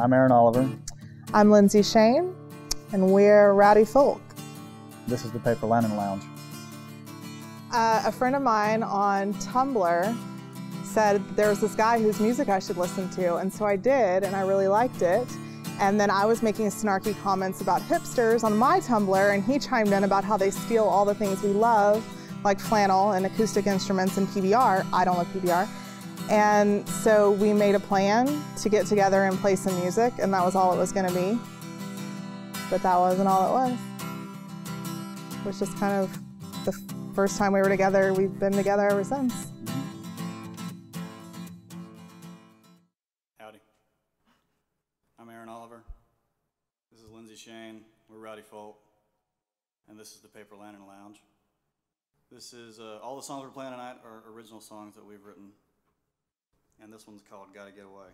I'm Aaron Oliver. I'm Lindsay Shane, and we're Rowdy Folk. This is the Paper Lantern Lounge. Uh, a friend of mine on Tumblr said there was this guy whose music I should listen to, and so I did, and I really liked it. And then I was making snarky comments about hipsters on my Tumblr, and he chimed in about how they steal all the things we love, like flannel and acoustic instruments and PBR. I don't love PBR. And so we made a plan to get together and play some music, and that was all it was going to be. But that wasn't all it was. It was just kind of the first time we were together. We've been together ever since. Howdy. I'm Aaron Oliver. This is Lindsay Shane. We're Rowdy Folk. And this is the Paper Lantern Lounge. This is uh, all the songs we're playing tonight are original songs that we've written. And this one's called Gotta Get Away.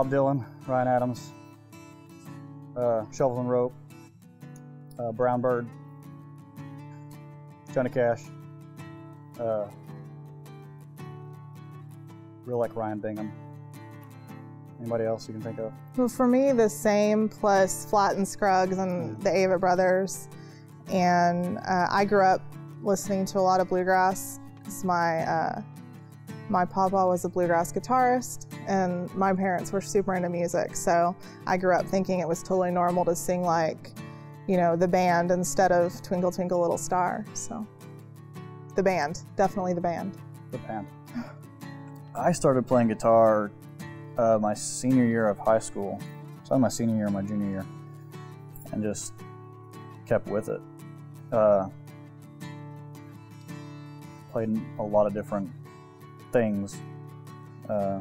Bob Dylan, Ryan Adams, uh, Shovel and Rope, uh, Brown Bird, Johnny Cash, uh, real like Ryan Bingham. Anybody else you can think of? Well, for me, the same plus Flatt and Scruggs and the Avett Brothers. And uh, I grew up listening to a lot of bluegrass because my uh, my papa was a bluegrass guitarist, and my parents were super into music. So I grew up thinking it was totally normal to sing like you know, the band instead of Twinkle Twinkle Little Star. So the band, definitely the band. The band. I started playing guitar uh, my senior year of high school. So my senior year, and my junior year, and just kept with it. Uh, played a lot of different things, uh,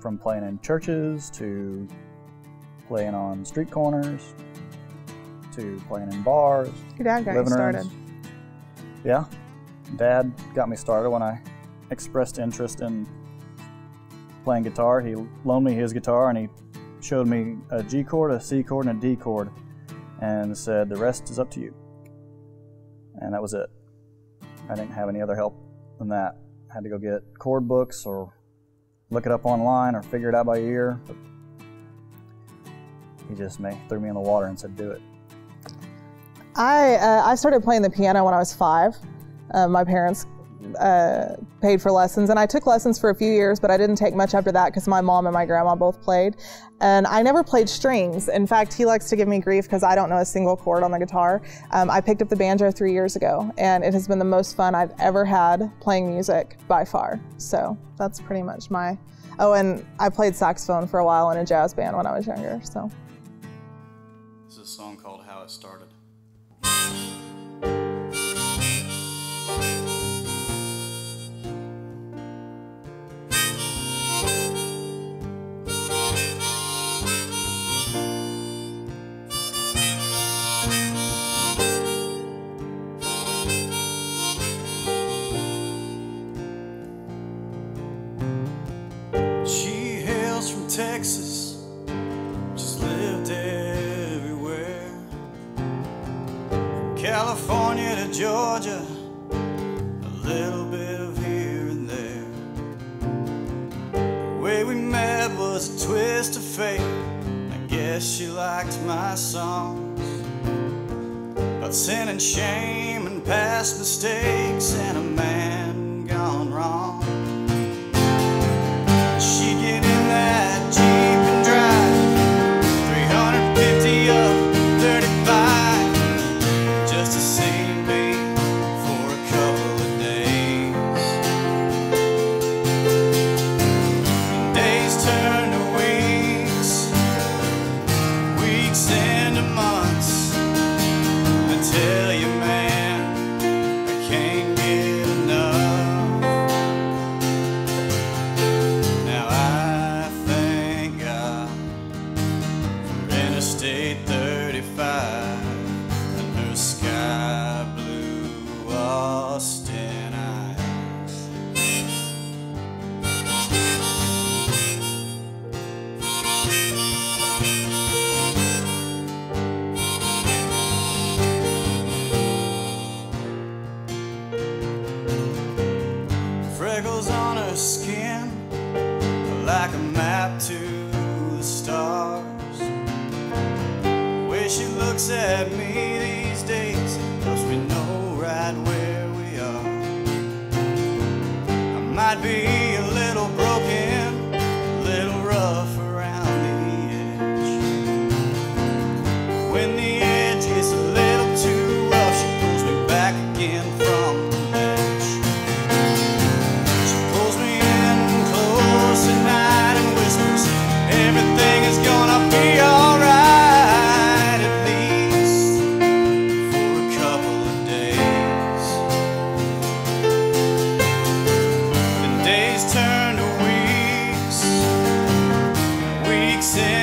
from playing in churches to playing on street corners to playing in bars. Your dad got you started. rooms. Yeah, Dad got me started when I expressed interest in playing guitar. He loaned me his guitar and he showed me a G chord, a C chord, and a D chord, and said, "The rest is up to you." And that was it. I didn't have any other help than that. I had to go get chord books or look it up online or figure it out by ear. He just made, threw me in the water and said, "Do it." I uh, I started playing the piano when I was five. Uh, my parents uh, paid for lessons, and I took lessons for a few years, but I didn't take much after that because my mom and my grandma both played, and I never played strings. In fact, he likes to give me grief because I don't know a single chord on the guitar. Um, I picked up the banjo three years ago, and it has been the most fun I've ever had playing music by far. So that's pretty much my. Oh, and I played saxophone for a while in a jazz band when I was younger. So. This is a song called How It Started. We met was a twist of fate. I guess she liked my songs. About sin and shame and past mistakes and a man weeks into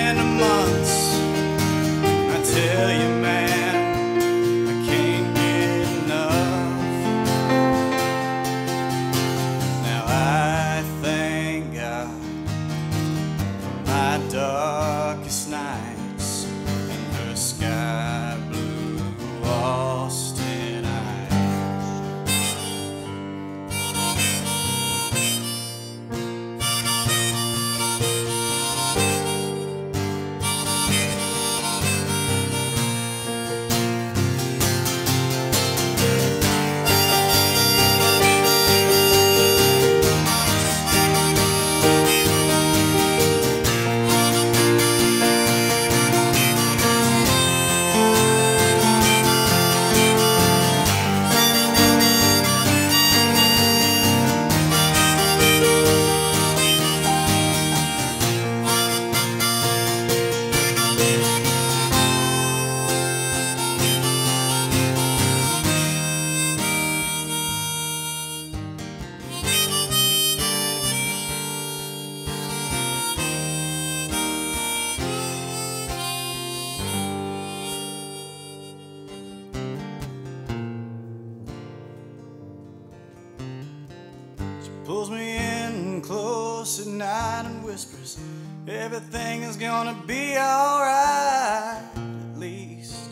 gonna be alright, at least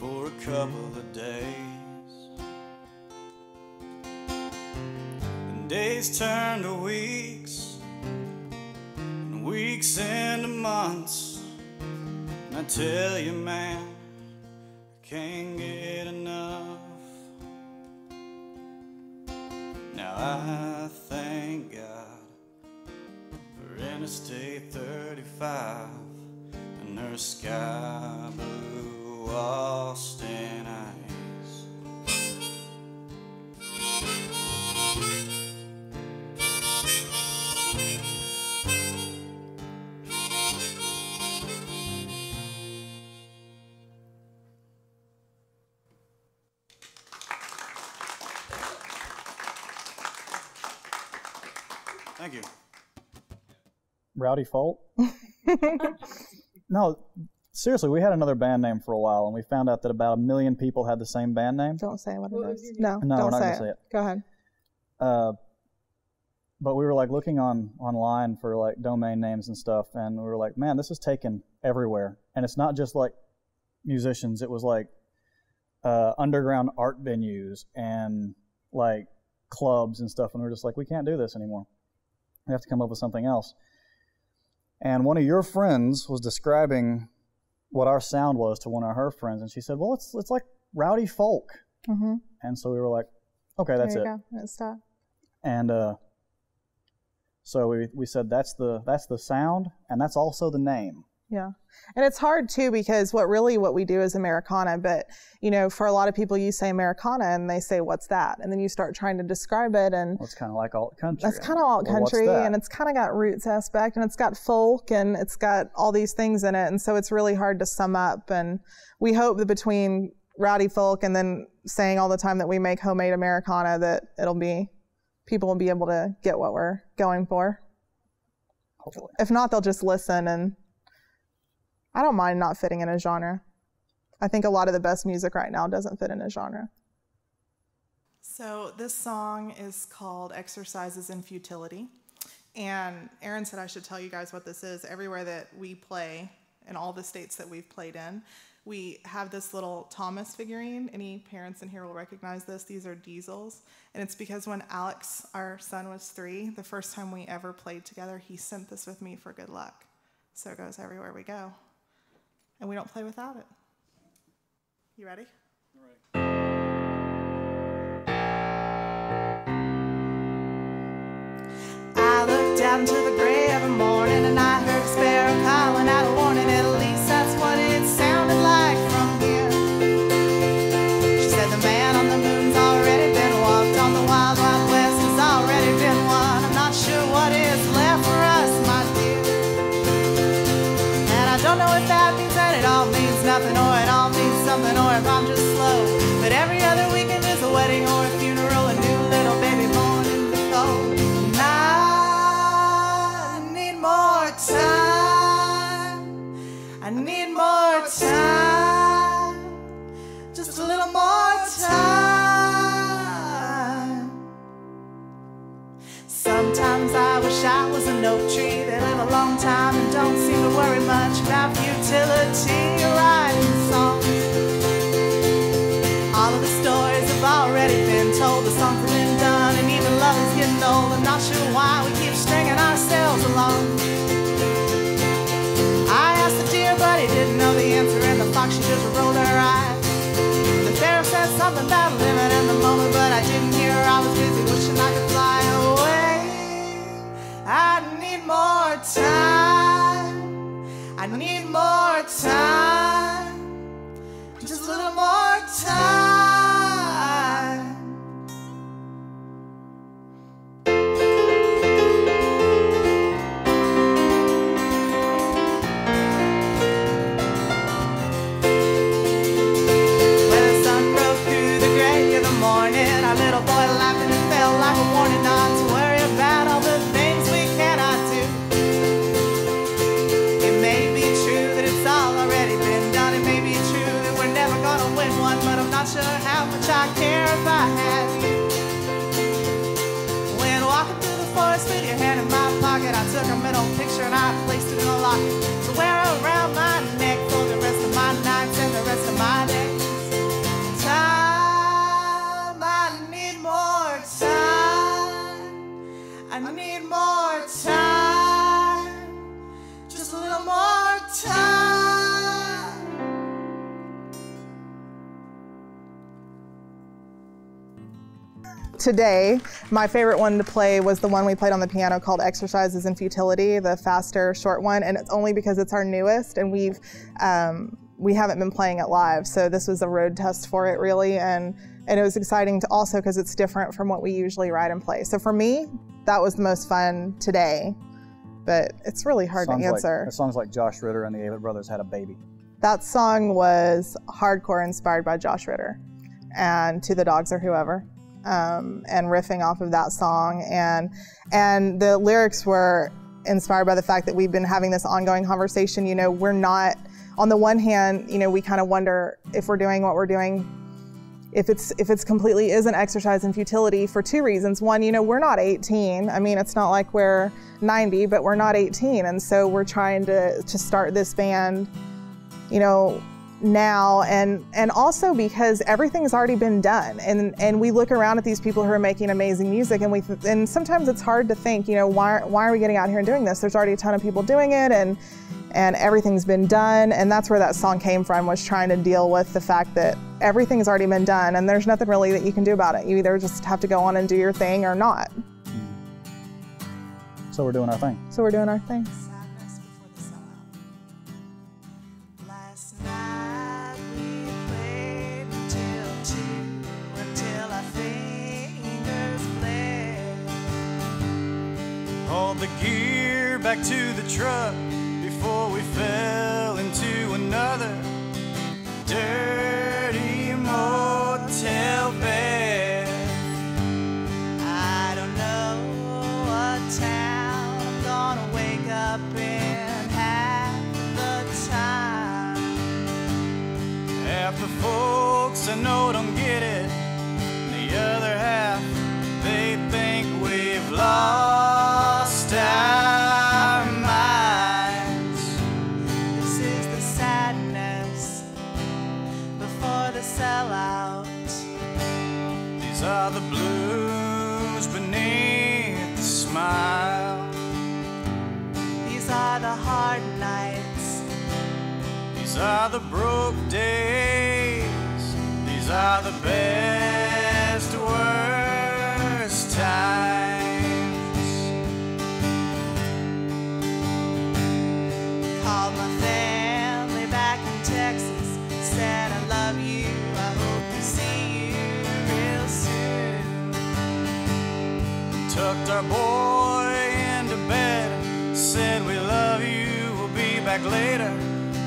for a couple of days. And days turn to weeks, and weeks into months. And I tell you, man, blue Austin eyes. Thank you. Rowdy Fault. no, seriously, we had another band name for a while, and we found out that about a million people had the same band name. Don't say what it is. No, No, we're don't say, gonna it. say it. Go ahead. Uh, but we were like looking on online for like domain names and stuff, and we were like, man, this is taken everywhere, and it's not just like musicians. It was like uh, underground art venues and like clubs and stuff, and we were just like, we can't do this anymore. We have to come up with something else. And one of your friends was describing what our sound was to one of her friends, and she said, "Well, it's it's like rowdy folk." Mm-hmm. And so we were like, "Okay, that's there it." go. Let's stop. and uh, so we we said that's the that's the sound and that's also the name. Yeah. And it's hard too because what really what we do is Americana, but you know, for a lot of people you say Americana and they say what's that? And then you start trying to describe it and Well, it's kind of like alt country. that's kind of alt country that? and it's kind of got roots aspect and it's got folk and it's got all these things in it and so it's really hard to sum up and we hope that between rowdy folk and then saying all the time that we make homemade Americana that it'll be people will be able to get what we're going for. hopefully. If not, they'll just listen and I don't mind not fitting in a genre. I think a lot of the best music right now doesn't fit in a genre. So this song is called Exercises in Futility. And Aaron said I should tell you guys what this is. Everywhere that we play, in all the states that we've played in, we have this little Thomas figurine. Any parents in here will recognize this. These are diesels. And it's because when Alex, our son, was three, the first time we ever played together, he sent this with me for good luck. So it goes everywhere we go. And we don't play without it. You ready? I looked out into the gray of the morning was an oak tree that live a long time and don't seem to worry much about futility writing songs. All of the stories have already been told, the songs have been done, and even love is getting old. I'm not sure why we keep stringing ourselves along. Today, my favorite one to play was the one we played on the piano called Exercises in Futility, the faster, short one, and it's only because it's our newest and we've um, we haven't been playing it live, so this was a road test for it really, and and it was exciting to also because it's different from what we usually write and play. So for me, that was the most fun today, but it's really hard to Songs like, answer. it sounds like Josh Ritter and the Avett Brothers had a baby. that song was hardcore inspired by Josh Ritter and To the Dogs or Whoever. Um, and riffing off of that song. And and the lyrics were inspired by the fact that we've been having this ongoing conversation. You know we're not on the one hand you know we kind of wonder if we're doing what we're doing if it's if it's completely is an exercise in futility for two reasons. One you know we're not 18 i mean it's not like we're 90 but we're not 18 and so we're trying to to start this band you know now and and also because everything's already been done. And and we look around at these people who are making amazing music and we th- and sometimes it's hard to think you know why why are we getting out here and doing this? There's already a ton of people doing it and and everything's been done. And that's where that song came from was trying to deal with the fact that everything's already been done and there's nothing really that you can do about it. You either just have to go on and do your thing or not. Hmm. So we're doing our thing. so we're doing our thing the gear back to the truck before we fell into another dirty These are the broke days. These are the best, worst times. Called my family back in Texas. Said I love you. I hope to see you real soon. Tucked our boy into bed. Said we love you. We'll be back later.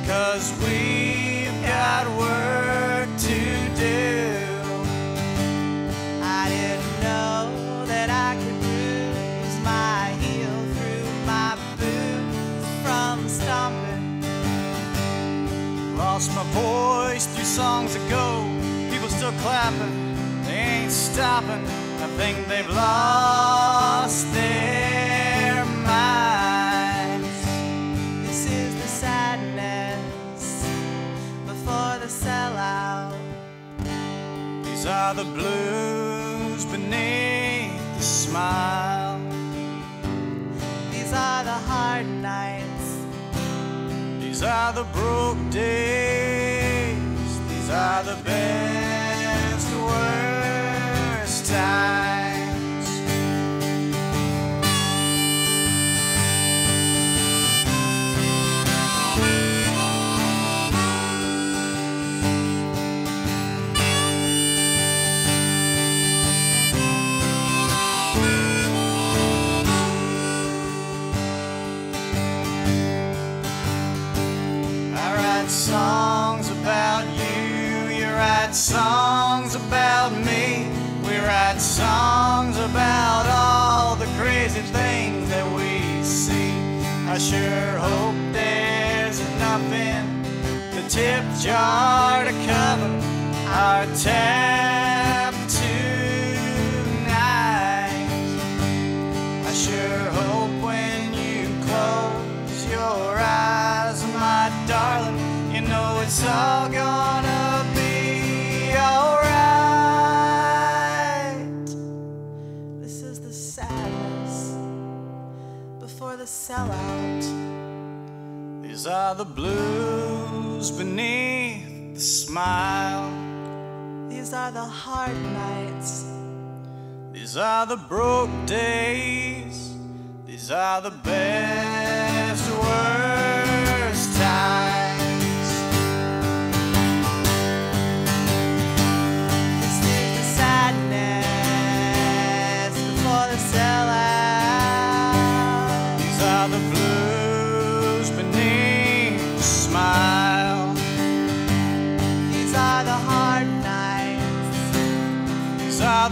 Cause we've got work to do. I didn't know that I could bruise my heel through my boots from stomping. Lost my voice three songs ago. People still clapping, they ain't stopping. I think they've lost their are the blues beneath the smile. These are the hard nights. These are the broke days. These are the best, I sure hope there's enough in the tip jar to cover our tab are the blues beneath the smile. These are the hard nights. These are the broke days. These are the best, worst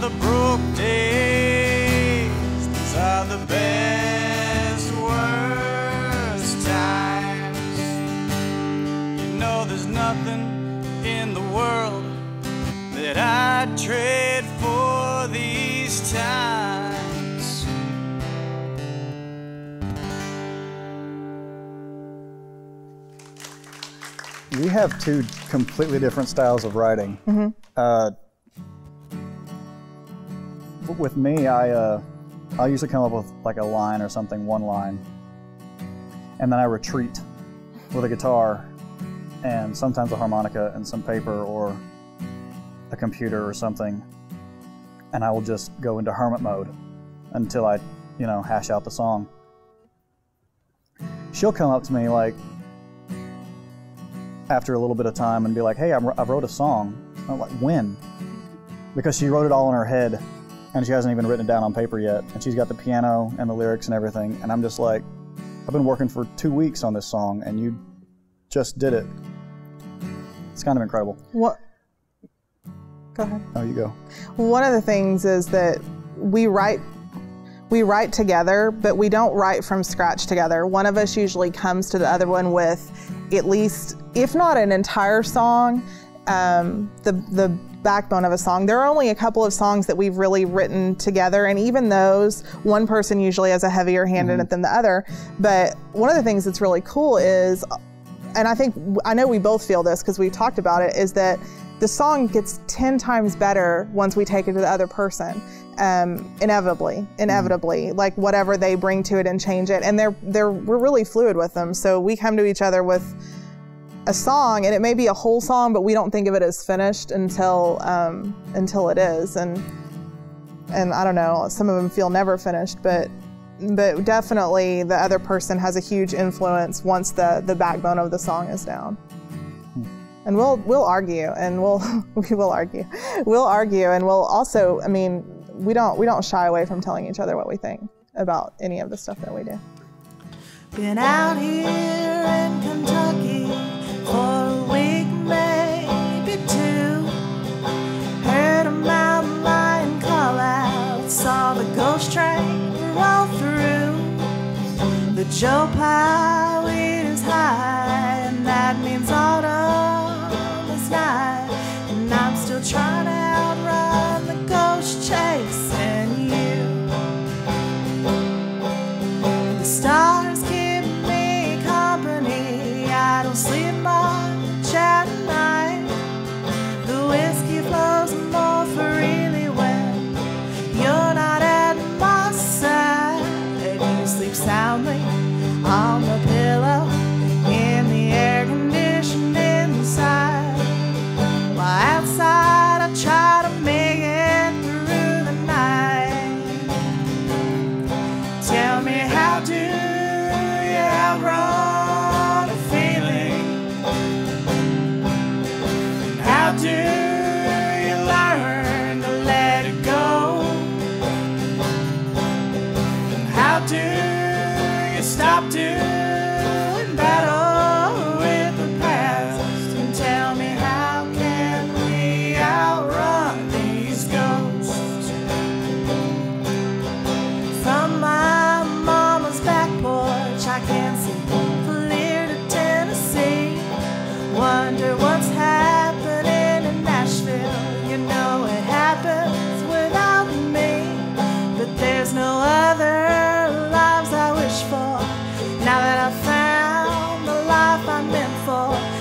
the broke days. These are the best, worst times. You know, there's nothing in the world that I'd trade for these times. We have two completely different styles of writing. Uh, w- with me, I uh, I usually come up with like a line or something, one line, and then I retreat with a guitar and sometimes a harmonica and some paper or a computer or something, and I will just go into hermit mode until I, you know, hash out the song. She'll come up to me like after a little bit of time and be like, "Hey, I'm, I wrote a song." I'm like, "When?" Because she wrote it all in her head, and she hasn't even written it down on paper yet. And she's got the piano and the lyrics and everything. And I'm just like, "I've been working for two weeks on this song, and you just did it." It's kind of incredible. What? Go ahead. Oh, you go. One of the things is that we write we write together, but we don't write from scratch together. One of us usually comes to the other one with at least, if not an entire song, um, the the backbone of a song. There are only a couple of songs that we've really written together, and even those, one person usually has a heavier hand in it than the other. But one of the things that's really cool is and I think I know we both feel this because we've talked about it, is that the song gets 10 times better once we take it to the other person. Um, inevitably, inevitably, like whatever they bring to it and change it. And they're, they're, we're really fluid with them. So we come to each other with a song and it may be a whole song, but we don't think of it as finished until, um, until it is. And, and I don't know, some of them feel never finished, but but definitely the other person has a huge influence once the the backbone of the song is down. And we'll we'll argue and we'll we will argue. We'll argue and we'll also I mean, we don't we don't shy away from telling each other what we think about any of the stuff that we do. Been out here in Kentucky Joe Pye is high, and that means autumn is nigh. And I'm still trying to outrun the ghost chasing you. The stars meant for.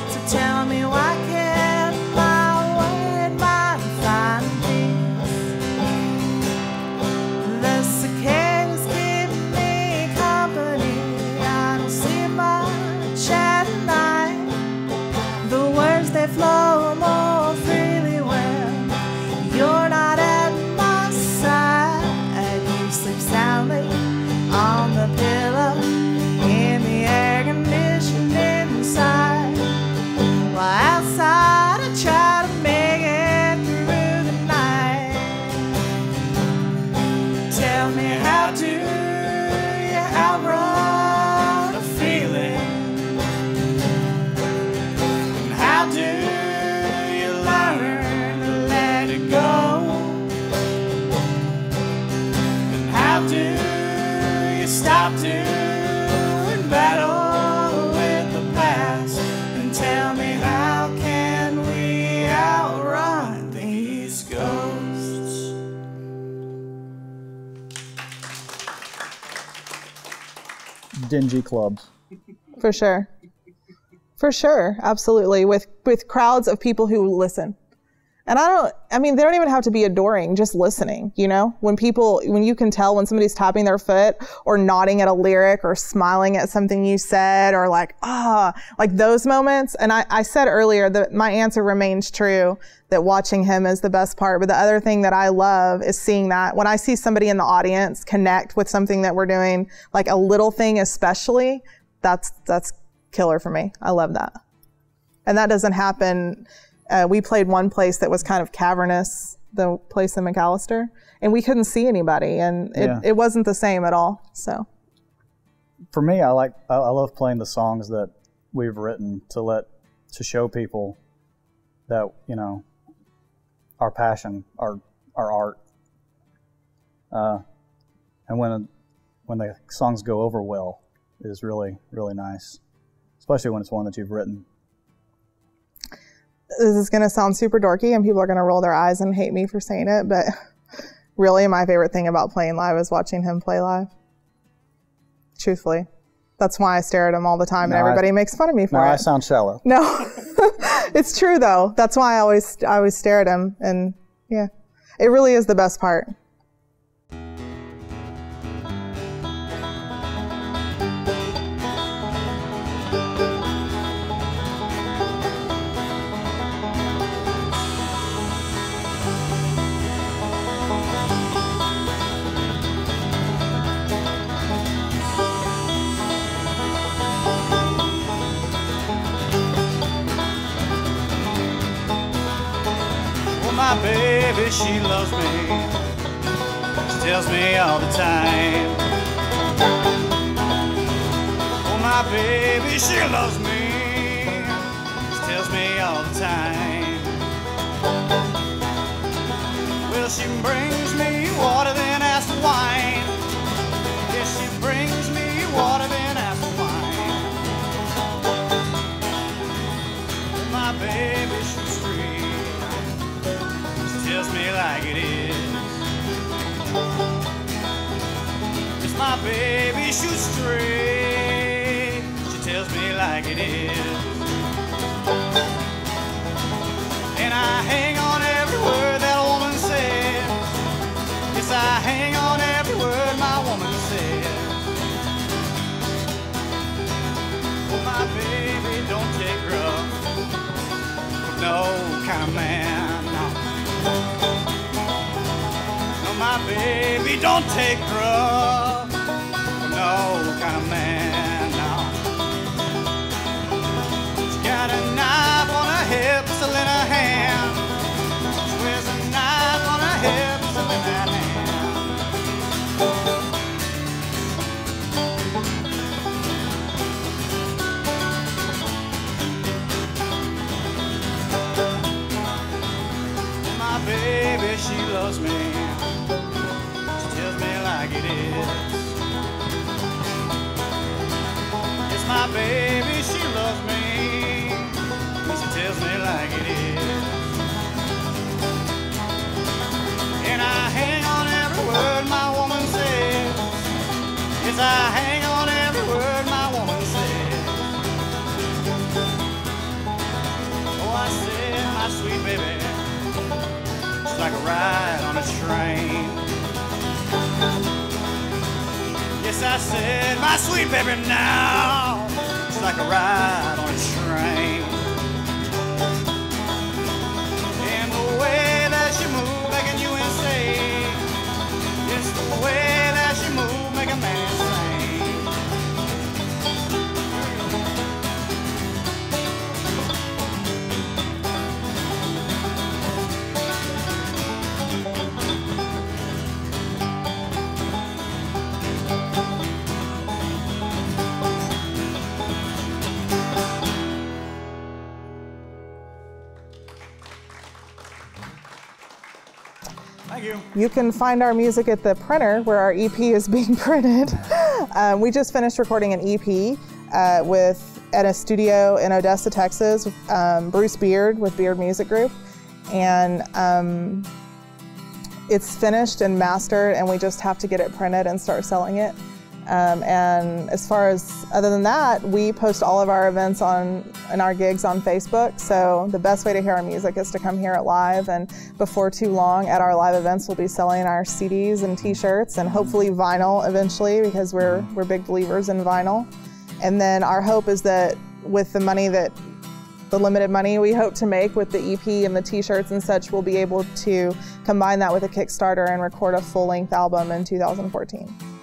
Dingy clubs. For sure. For sure, absolutely. With with crowds of people who listen. And I don't I mean they don't even have to be adoring, just listening, you know? When people when you can tell when somebody's tapping their foot or nodding at a lyric or smiling at something you said or like, ah, like those moments. And I, I said earlier that my answer remains true that watching him is the best part. But the other thing that I love is seeing that when I see somebody in the audience connect with something that we're doing, like a little thing especially, that's that's killer for me. I love that. And that doesn't happen. Uh, we played one place that was kind of cavernous, the place in McAlester, and we couldn't see anybody, and it, Yeah. it wasn't the same at all. So, For me, I like I, I love playing the songs that we've written to let to show people that you know our passion, our our art, uh, and when when the songs go over well is really really nice, especially when it's one that you've written. This is going to sound super dorky, and people are going to roll their eyes and hate me for saying it, but really, my favorite thing about playing live is watching him play live. Truthfully. That's why I stare at him all the time, No, and I- everybody makes fun of me for Now it. I sound shallow. No, it's true though. That's why I always I always stare at him, and yeah, it really is the best part. She loves me. She tells me all the time. Oh, my baby, she loves me. She tells me all the time. Well, she brings me water, then asks for baby, shoots straight. She tells me like it is. And I hang on every word that woman says. Yes, I hang on every word my woman says. Oh, my baby, don't take rough. No kind of man, no. No, my baby, don't take rough. No kind of man, train. Yes, I said, my sweet baby, now it's like a ride on a train. And the way that she moves You can find our music at the printer where our EP is being printed. um, we just finished recording an EP uh, with at a studio in Odessa, Texas. Um, Bruce Beard with Beard Music Group, and um, it's finished and mastered, and we just have to get it printed and start selling it. Um, and as far as other than that, we post all of our events on and our gigs on Facebook. So the best way to hear our music is to come hear it live. And before too long, at our live events, we'll be selling our CDs and T-shirts and hopefully vinyl eventually because we're we're big believers in vinyl. And then our hope is that with the money that the limited money we hope to make with the EP and the t-shirts and such, we'll be able to combine that with a Kickstarter and record a full-length album in 2014.